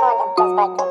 Calling, press button.